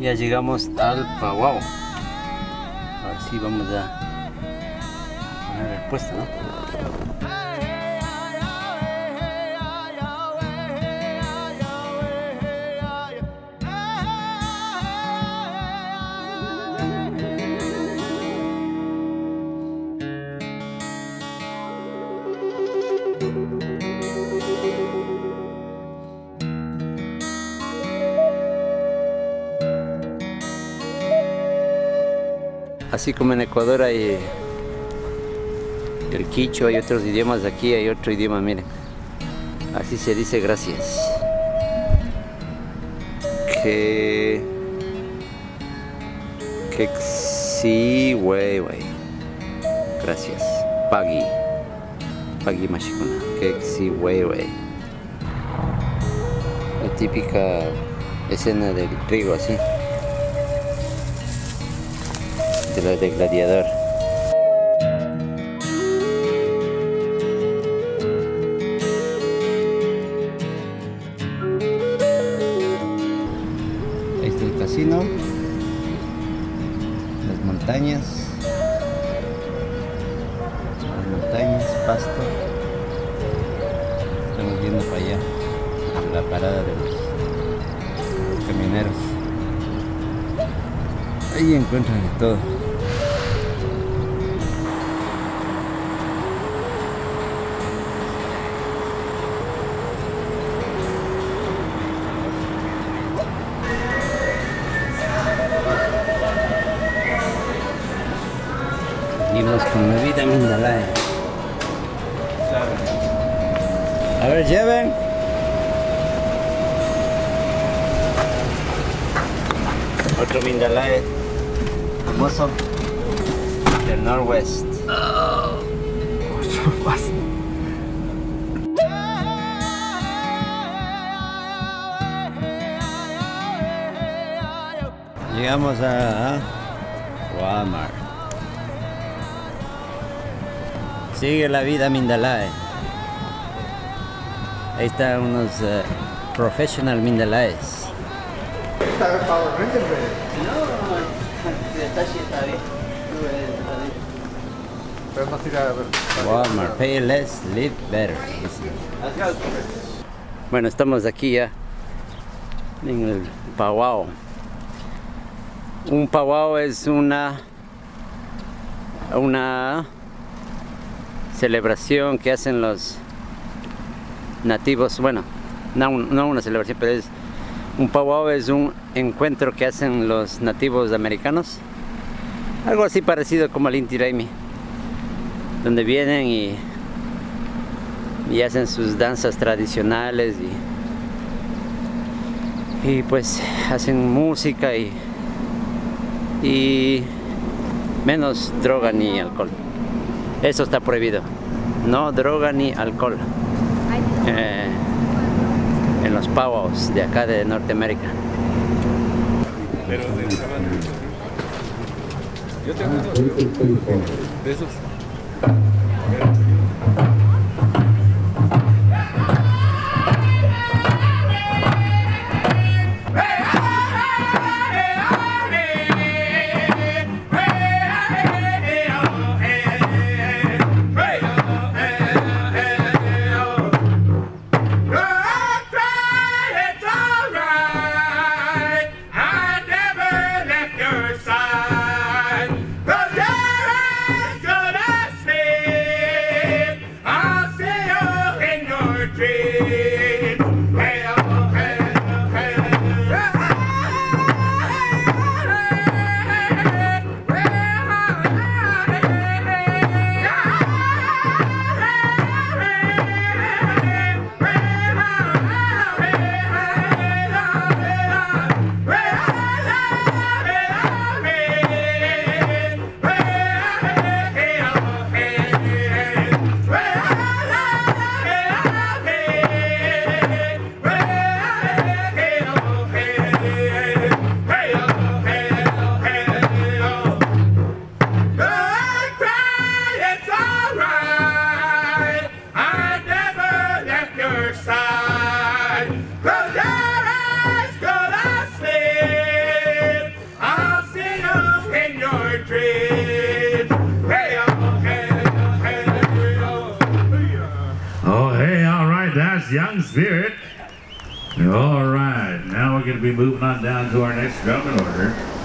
ya llegamos al Pawao. Ahora sí vamos a poner el puesto, ¿no? Así como en Ecuador hay el quicho, hay otros idiomas, aquí hay otro idioma, miren. Así se dice gracias. Que... Que sí, güey, güey. Gracias. Pagui. Pagui mashikuna. Que sí, güey, güey. La típica escena del trigo así. De la de Gladiador. Ahí está el casino, las montañas, las montañas, pasto. Estamos viendo para allá, la parada de los, los camioneros. Ahí encuentran de todo. Seguimos con la vida Mindalay. A ver, lleven. Otro Mindalay famoso del Norwest. Llegamos a Walmart. Sigue la vida Mindalae. Ahí están unos eh, professional Mindalaes. Está Power Rangers, güey. No, está está bien. Pero no tira a. Walmart, pay less, live better. Bueno, estamos aquí ya en el Pawao. Un Pawao es una una celebración que hacen los nativos, bueno, no, no una celebración, pero es un Pawao es un encuentro que hacen los nativos americanos. Algo así parecido como el Inti Raymi donde vienen y, y hacen sus danzas tradicionales y, y pues hacen música y, y menos droga ni alcohol. Eso está prohibido. No droga ni alcohol. Eh, en los pavos de acá de Norteamérica. Pero de Yo tengo unos de. Yes, young spirit. All right, now we're going to be moving on down to our next drum order.